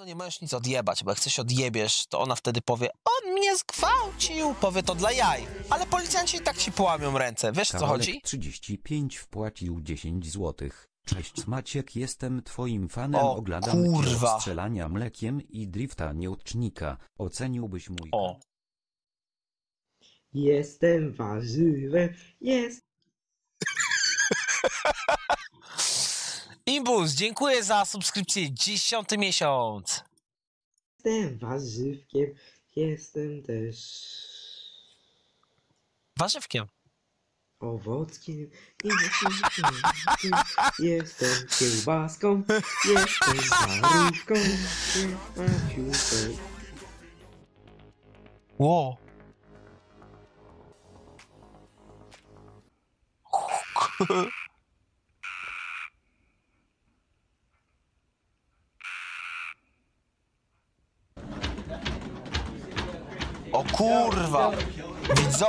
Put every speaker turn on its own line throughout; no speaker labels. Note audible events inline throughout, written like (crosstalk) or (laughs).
No nie możesz nic odjebać, bo jak coś odjebiesz, to ona wtedy powie, on mnie zgwałcił, powie to dla jaj. Ale policjanci i tak ci połamią ręce, wiesz o co
Karolek
chodzi?
35 wpłacił 10 złotych. Cześć Maciek, jestem twoim fanem,
O,
oglądam cię
kurwa.
strzelania mlekiem i drifta nieutcznika. Oceniłbyś mój...
O,
Jestem warzywem, jest.
Imbus, dziękuję za subskrypcję, dziesiąty miesiąc.
Jestem warzywkiem, jestem też
Warzywkiem.
owockiem, jestem, jestem kiełbaską, jestem parówką, jestem maciuką.
Kurwa! Widzo...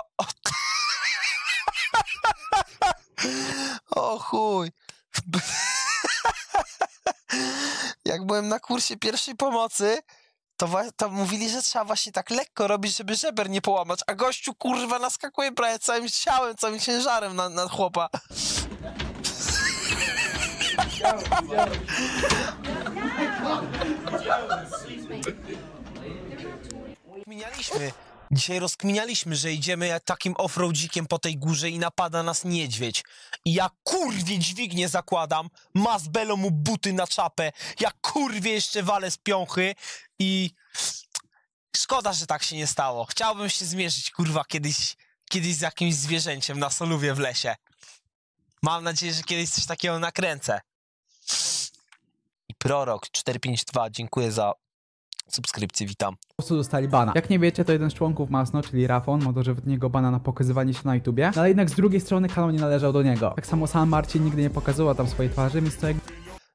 O chuj! Jak byłem na kursie pierwszej pomocy, to, to mówili, że trzeba właśnie tak lekko robić, żeby żeber nie połamać, a gościu kurwa naskakuje prawie całym ciałem, całym ciężarem na, na chłopa. Rozkminialiśmy, dzisiaj rozkminialiśmy, że idziemy takim offroadzikiem po tej górze i napada nas niedźwiedź. I ja kurwie dźwignię zakładam, ma z belą mu buty na czapę, ja kurwie jeszcze walę z piąchy i szkoda, że tak się nie stało. Chciałbym się zmierzyć kurwa kiedyś, kiedyś z jakimś zwierzęciem na soluwie w lesie. Mam nadzieję, że kiedyś coś takiego nakręcę. I Prorok 452, dziękuję za subskrypcję, witam.
po prostu dostali bana. Jak nie wiecie, to jeden z członków Masno, czyli Rafon, ma dożywotniego bana na pokazywanie się na YouTubie, no ale jednak z drugiej strony kanał nie należał do niego. Tak samo sam Marcin nigdy nie pokazywał tam swojej twarzy, więc to jakby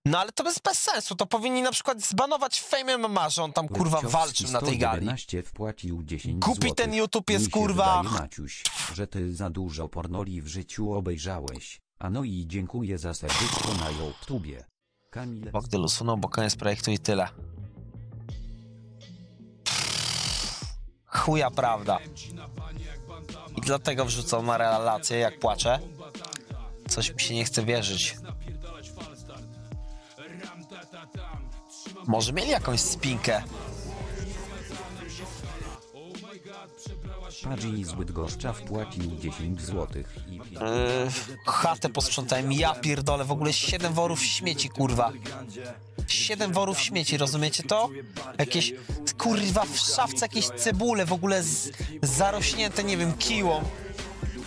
No ale to jest bez sensu, to powinni na przykład zbanować Fame MMA, że on tam kurwa walczył na tej gali.
111 wpłacił 10
Głupi
złotych.
ten YouTube jest, kurwa.
Wydaje, Maciuś, że ty za dużo pornoli w życiu obejrzałeś. A no i dziękuję za serduszko na YouTubie. Kamil...
Bogdyl usunął, bo koniec projektu i tyle. Chuja prawda. I dlatego wrzucą na relację, jak płaczę. Coś mi się nie chce wierzyć. Może mieli jakąś spinkę.
Padzi z Bydgoszcza wpłacił 10 złotych i...
Yy, chatę posprzątałem. Ja pierdolę, w ogóle 7 worów śmieci, kurwa. 7 worów śmieci, rozumiecie to? Jakieś, kurwa, w szafce jakieś cebule, w ogóle z, zarośnięte, nie wiem, kiłą.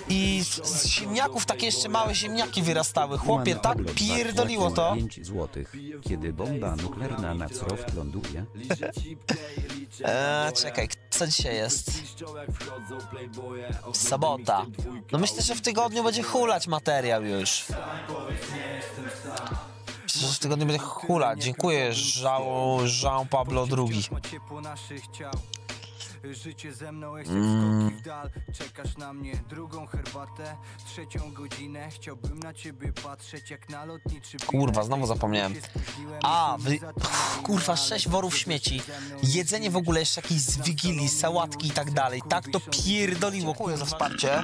I z, ziemniaków takie jeszcze małe ziemniaki wyrastały. Chłopie, tak pierdoliło to.
5 złotych. Kiedy bomba nuklearna na Croft ląduje, (laughs)
Eee, czekaj, co dzisiaj jest? Sobota. No myślę, że w tygodniu będzie hulać materiał już. Że w tygodniu będzie hulać. Dziękuję, Jean, Jean Pablo II.
Życie ze mną jest
Mm.
w dal Czekasz na mnie drugą herbatę Trzecią godzinę Chciałbym na ciebie patrzeć jak na lotniczy.
Kurwa, znowu zapomniałem. A, wy... Kurwa, sześć worów śmieci. Jedzenie w ogóle jeszcze jakieś z Wigilii, sałatki i tak dalej. Tak to pierdoliło. Dziękuję za wsparcie.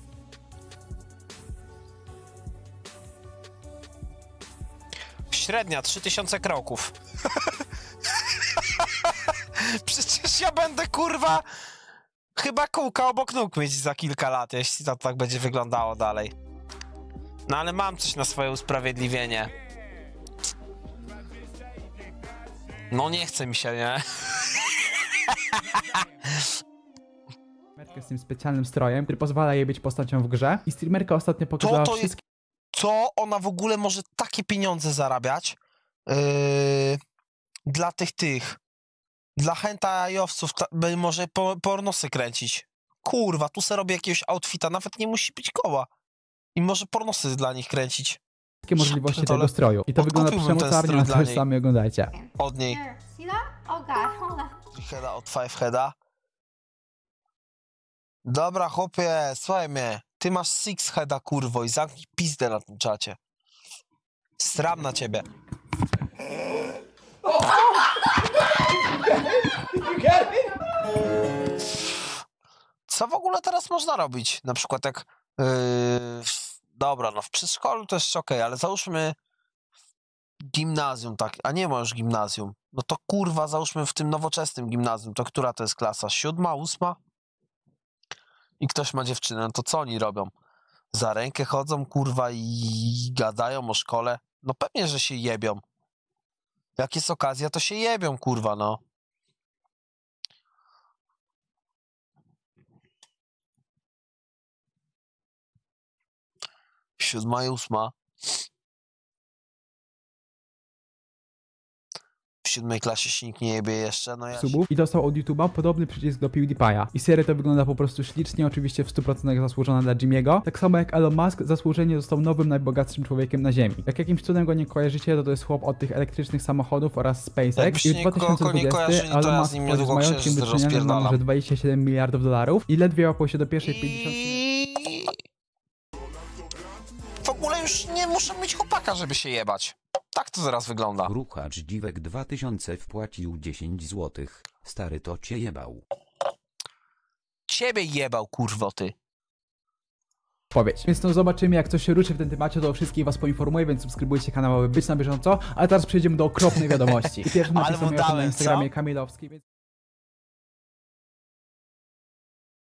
Średnia 3000 kroków. (laughs) Przecież ja będę kurwa chyba kółka obok nóg mieć za kilka lat, jeśli to tak będzie wyglądało dalej. No ale mam coś na swoje usprawiedliwienie. No nie chce mi się, nie?
z tym specjalnym strojem, który pozwala jej być postacią w grze. I streamerka ostatnio pokazała wszystkie
co ona w ogóle może takie pieniądze zarabiać? Yy, dla tych tych, dla hentajowców może po, pornosy kręcić. Kurwa, tu se robię jakiegoś outfita, nawet nie musi być koła. I może pornosy dla nich kręcić.
wszystkie możliwości tego stroju. I to wygląda przemocarnie, na to sami oglądajcie.
Od niej.
Oh.
Heada od five heada. Dobra, chłopie, słuchaj mnie. Ty masz six heada, kurwo, i zamknij pizdę na tym czacie. Sram na ciebie. Co w ogóle teraz można robić? Na przykład jak... Yy, dobra, no w przedszkolu to jest okej, ale załóżmy gimnazjum, tak, a nie ma już gimnazjum. No to kurwa, załóżmy w tym nowoczesnym gimnazjum, to która to jest klasa? Siódma, ósma? I ktoś ma dziewczynę, no to co oni robią? Za rękę chodzą, kurwa, i gadają o szkole? No pewnie, że się jebią. Jak jest okazja, to się jebią, kurwa, no. Siódma i ósma. Siódmej klasie się nikt nie jebie jeszcze, no ja się...
subów i dostał od YouTube'a podobny przycisk do PewDiePie'a. I seria to wygląda po prostu ślicznie, oczywiście w 100% zasłużona dla Jimmy'ego. Tak samo jak Elon Musk zasłużenie został nowym najbogatszym człowiekiem na Ziemi. Jak jakimś cudem go nie kojarzycie, to to jest chłop od tych elektrycznych samochodów oraz SpaceX.
Jakbyście
I w
nikogo nie
2020
kojarzyli, to
Elon Musk
z
majątkiem wyczynianym na
rozpierdalam.
może 27 miliardów dolarów i ledwie łapał się do pierwszej 50
I... W ogóle już nie muszę mieć chłopaka, żeby się jebać. Tak to zaraz wygląda.
Ruchacz Dziwek 2000 wpłacił 10 złotych. Stary to cię jebał.
Ciebie jebał, kurwo ty.
odpowiedź. Więc no zobaczymy jak coś się ruszy w tym temacie, to o wszystkich was poinformuję, więc subskrybujcie kanał, aby być na bieżąco. A teraz przejdziemy do okropnej (laughs) wiadomości. I pierwszy
Ale
napis
mu
mi na Instagramie
co?
Kamilowski, więc...